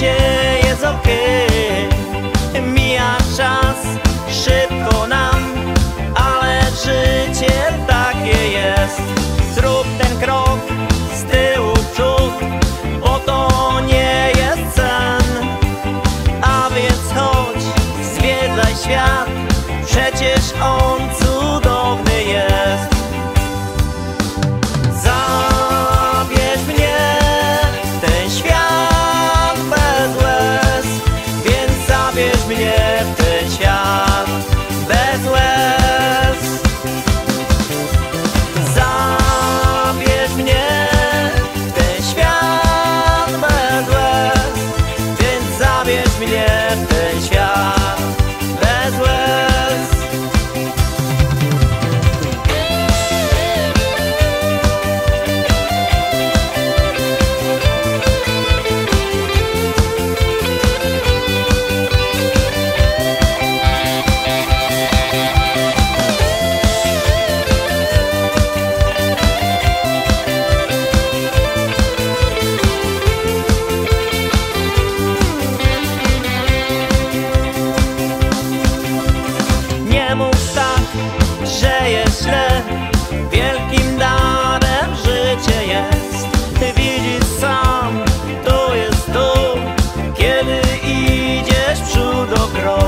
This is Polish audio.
się, jest okej okay. Mija czas szybko nam Ale życie takie jest Zrób ten krok z tyłu w przód Bo to nie jest sen A więc chodź, zwiedzaj świat Przecież on co control.